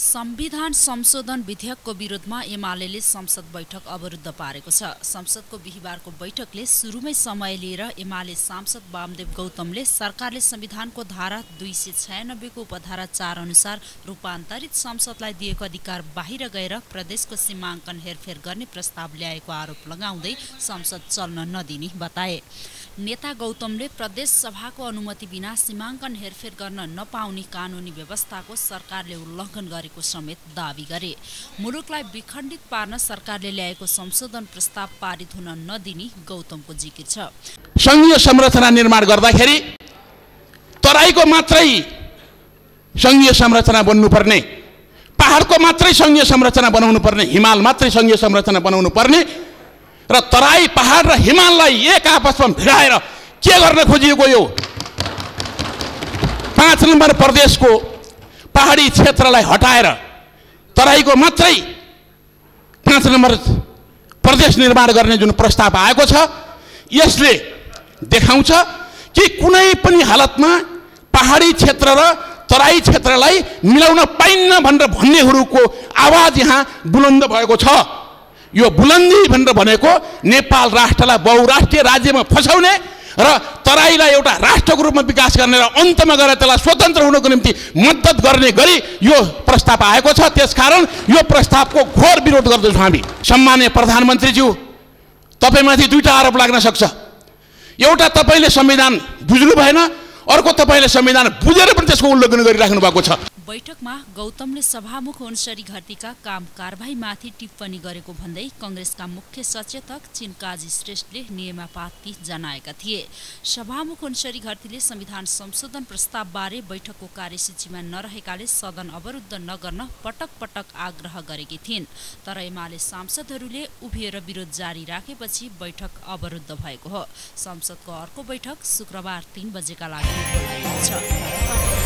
संविधान संशोधन विधेयकको विरोधमा एमाले संसद बैठक अवरुद्ध पारेको छ। संसदको बिहिबारको बैठकले सुरुमै समय लिएर एमाले सांसद वामदेव गौतमले सरकारले संविधानको धारा दुई सय छयानब्बेको उपधारा चार अनुसार रूपान्तरित संसदलाई दिएको अधिकार बाहिर गएर प्रदेशको सीमाङ्कन हेरफेर गर्ने प्रस्ताव ल्याएको आरोप लगाउँदै संसद चल्न नदिने बताए। नेता गौतमले प्रदेश सभाको अनुमति बिना सीमाङ्कन हेरफेर गर्न नपाउने कानुनी व्यवस्थाको सरकारले उल्लङ्घन गरेको समेत दावी गरे। मुलुकलाई विखण्डित पार्न सरकारले ल्याएको संशोधन प्रस्ताव पारित हुन नदिने गौतमको जिकिर छ। सङ्घीय संरचना निर्माण गर्दाखेरि तराईको मात्रै सङ्घीय संरचना बन्नुपर्ने पहाडको मात्रै सङ्घीय संरचना बनाउनु पर्ने हिमाल मात्रै सङ्घीय संरचना बनाउनु पर्ने र तराई पहाड र हिमाललाई एक आपसमा भिडाएर के गर्न खोजिएको यो पाँच नम्बर प्रदेशको पहाडी क्षेत्रलाई हटाएर तराईको मात्रै पाँच नम्बर प्रदेश निर्माण गर्ने जुन प्रस्ताव आएको छ यसले देखाउँछ कि कुनै पनि हालतमा पहाडी क्षेत्र र तराई क्षेत्रलाई मिलाउन पाइन्न भनेर भन्नेहरूको आवाज यहाँ बुलन्द भएको छ। यो बुलन्दी भनेर भनेको नेपाल राष्ट्रलाई बहुराष्ट्रिय राज्यमा फसाउने र तराईलाई एउटा राष्ट्रको रूपमा विकास गर्ने र अन्तमा गएर त्यसलाई स्वतन्त्र हुनको निम्ति मद्दत गर्ने गरी यो प्रस्ताव आएको छ। त्यसकारण यो प्रस्तावको घोर विरोध गर्दछौँ हामी। सम्मान्य प्रधानमन्त्रीज्यू तपाईँमाथि दुईवटा आरोप लाग्न सक्छ। एउटा तपाईँले संविधान बुझ्नु भएन अर्को तपाईँले संविधान बुझेर पनि त्यसको उल्लङ्घन गरिराख्नु भएको छ। बैठकमा गौतमले सभामुख अनुसरी घरतीका काम कारवाहीमाथि टिप्पणी गरेको भन्दै कङ्ग्रेसका मुख्य सचेतक चिनकाजी श्रेष्ठले नियमापाती जनाएका थिए। सभामुख अनुसरी घरतीले संविधान संशोधन प्रस्तावबारे बैठकको कार्यसूचीमा नरहेकाले सदन अवरुद्ध नगर्न पटक पटक आग्रह गरेकी थिइन्। तर एमाले सांसदहरूले उभिएर विरोध जारी राखेपछि बैठक अवरुद्ध भएको हो। संसदको अर्को बैठक शुक्रबार तीन बजेका लागि बोलाइएको छ